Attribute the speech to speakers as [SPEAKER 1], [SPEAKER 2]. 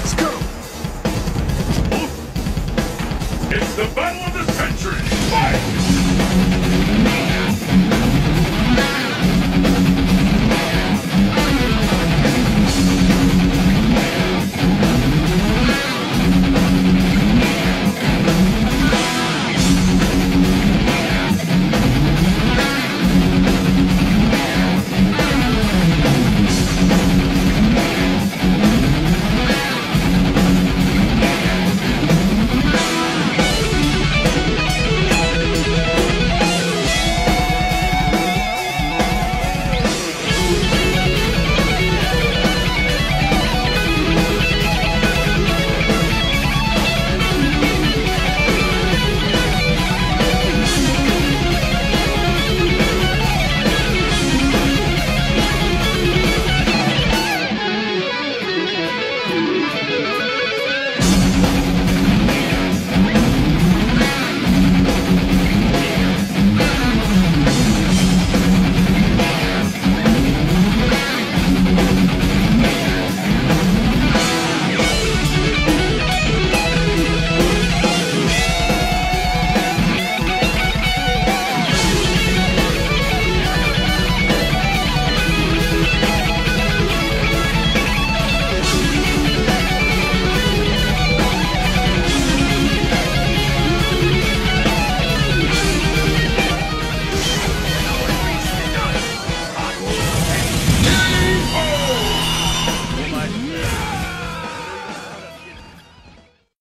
[SPEAKER 1] Let's go!
[SPEAKER 2] It's the battle